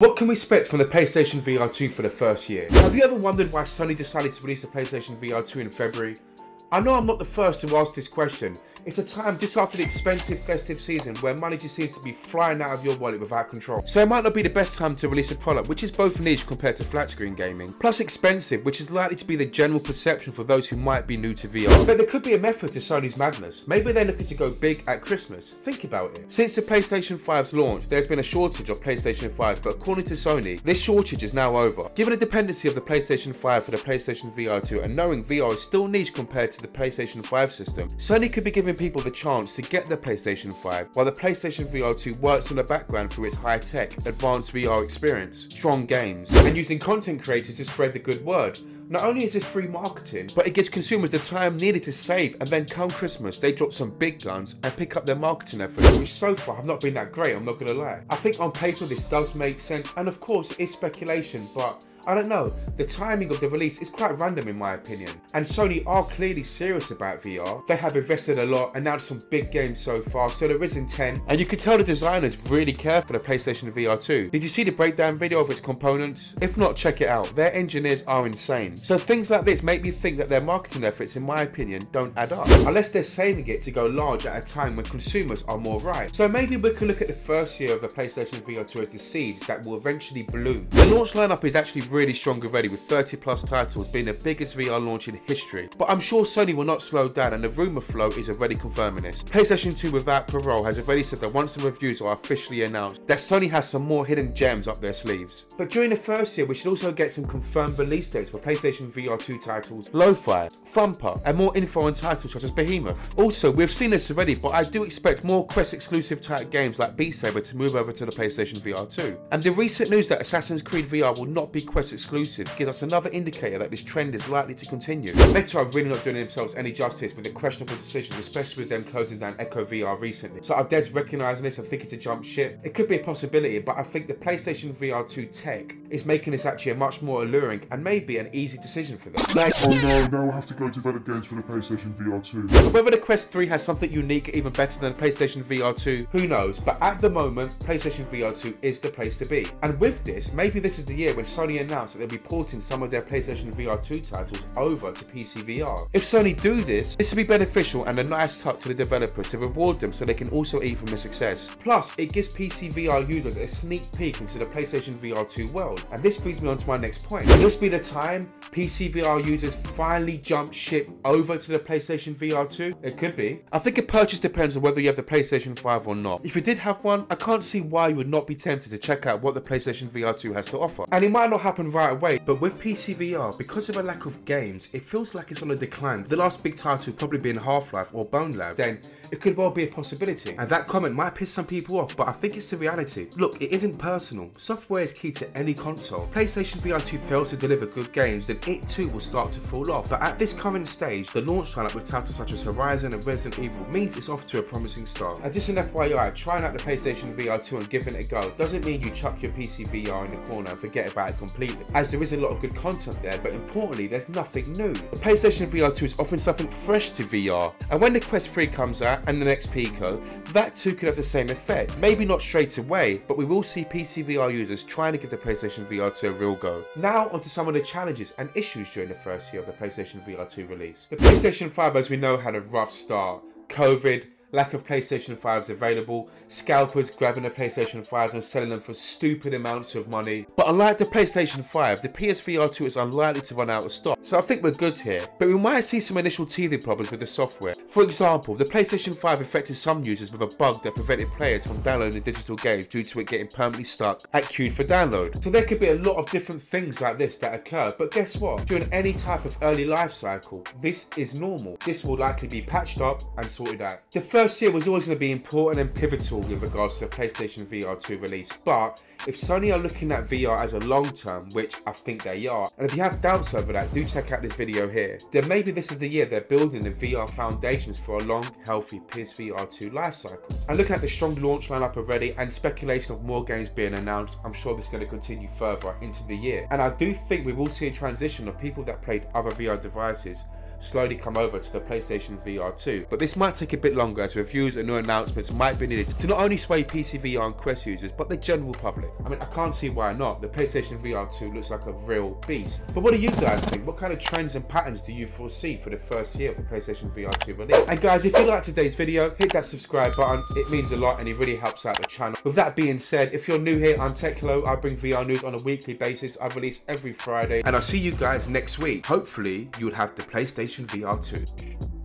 What can we expect from the PlayStation VR 2 for the first year? Have you ever wondered why Sony decided to release the PlayStation VR 2 in February? I know I'm not the first to ask this question. It's a time just after the expensive festive season where money just seems to be flying out of your wallet without control. So it might not be the best time to release a product which is both niche compared to flat screen gaming, plus expensive which is likely to be the general perception for those who might be new to VR. But there could be a method to Sony's madness. Maybe they're looking to go big at Christmas. Think about it. Since the PlayStation 5's launch, there's been a shortage of PlayStation 5s, but according to Sony, this shortage is now over. Given the dependency of the PlayStation 5 for the PlayStation VR 2 and knowing VR is still niche compared to to the PlayStation 5 system, Sony could be giving people the chance to get the PlayStation 5 while the PlayStation VR 2 works in the background through its high-tech, advanced VR experience, strong games, and using content creators to spread the good word. Not only is this free marketing, but it gives consumers the time needed to save and then come Christmas they drop some big guns and pick up their marketing efforts, which so far have not been that great, I'm not gonna lie. I think on paper this does make sense and of course it is speculation, but I don't know, the timing of the release is quite random in my opinion. And Sony are clearly serious about VR. They have invested a lot, announced some big games so far, so there is intent. And you can tell the designers really care for the PlayStation VR 2. Did you see the breakdown video of its components? If not, check it out. Their engineers are insane. So things like this make me think that their marketing efforts, in my opinion, don't add up. Unless they're saving it to go large at a time when consumers are more ripe. So maybe we can look at the first year of the PlayStation VR 2 as the seeds that will eventually bloom. The launch lineup is actually really strong already with 30 plus titles being the biggest VR launch in history. But I'm sure Sony will not slow down and the rumour flow is already confirming this. PlayStation 2 without parole has already said that once the reviews are officially announced that Sony has some more hidden gems up their sleeves. But during the first year we should also get some confirmed release dates for PlayStation VR 2 titles, Low-Fi, Thumper and more info on titles such as Behemoth. Also we've seen this already but I do expect more Quest exclusive type games like Beat Saber to move over to the PlayStation VR 2. And the recent news that Assassin's Creed VR will not be Quest exclusive gives us another indicator that this trend is likely to continue. Meta are really not doing themselves any justice with the questionable decisions, especially with them closing down Echo VR recently. So are Des recognising this and thinking to jump ship? It could be a possibility, but I think the PlayStation VR 2 tech is making this actually a much more alluring and maybe an easy decision for them. oh no, now we'll have to go develop games for the PlayStation VR 2. Whether the Quest 3 has something unique, even better than the PlayStation VR 2, who knows? But at the moment, PlayStation VR 2 is the place to be. And with this, maybe this is the year when Sony announced that they'll be porting some of their PlayStation VR 2 titles over to PC VR. If Sony do this, this will be beneficial and a nice touch to the developers to reward them so they can also eat from the success. Plus, it gives PC VR users a sneak peek into the PlayStation VR 2 world. And this brings me on to my next point. Will this be the time PC VR users finally jump ship over to the PlayStation VR 2? It could be. I think a purchase depends on whether you have the PlayStation 5 or not. If you did have one, I can't see why you would not be tempted to check out what the PlayStation VR 2 has to offer. And it might not happen right away, but with PC VR, because of a lack of games, it feels like it's on a decline. The last big title probably being Half-Life or Bonelab, then it could well be a possibility. And that comment might piss some people off, but I think it's the reality. Look, it isn't personal. Software is key to any console. PlayStation VR 2 fails to deliver good games, then it too will start to fall off. But at this current stage, the launch lineup with titles such as Horizon and Resident Evil means it's off to a promising start. And just an FYI, trying out the PlayStation VR 2 and giving it a go doesn't mean you chuck your PC VR in the corner and forget about it completely, as there is a lot of good content there, but importantly, there's nothing new. The PlayStation VR 2 is offering something fresh to VR, and when the Quest 3 comes out and the next Pico, that too could have the same effect. Maybe not straight away, but we will see PC VR users trying to give the PlayStation VR 2 a real go. Now onto some of the challenges and issues during the first year of the PlayStation VR 2 release. The PlayStation 5 as we know had a rough start. COVID, lack of PlayStation 5s available, scalpers grabbing the PlayStation 5s and selling them for stupid amounts of money. But unlike the PlayStation 5, the PSVR 2 is unlikely to run out of stock, so I think we're good here. But we might see some initial teething problems with the software. For example, the PlayStation 5 affected some users with a bug that prevented players from downloading digital games due to it getting permanently stuck at queued for download. So there could be a lot of different things like this that occur, but guess what? During any type of early life cycle, this is normal. This will likely be patched up and sorted out. The first year was always going to be important and pivotal with regards to the PlayStation VR 2 release, but if Sony are looking at VR as a long term, which I think they are, and if you have doubts over that, do check out this video here, then maybe this is the year they're building the VR foundations for a long, healthy PSVR 2 life cycle. And looking at the strong launch lineup already and speculation of more games being announced, I'm sure this is going to continue further into the year. And I do think we will see a transition of people that played other VR devices slowly come over to the PlayStation VR 2. But this might take a bit longer as reviews and new announcements might be needed to not only sway PC VR and Quest users, but the general public. I mean, I can't see why not. The PlayStation VR 2 looks like a real beast. But what do you guys think? What kind of trends and patterns do you foresee for the first year of the PlayStation VR 2 release? And guys, if you like today's video, hit that subscribe button. It means a lot and it really helps out the channel. With that being said, if you're new here, I'm TechLo. I bring VR news on a weekly basis. I release every Friday. And I'll see you guys next week. Hopefully, you'll have the PlayStation VR 2.